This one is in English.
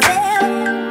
yeah.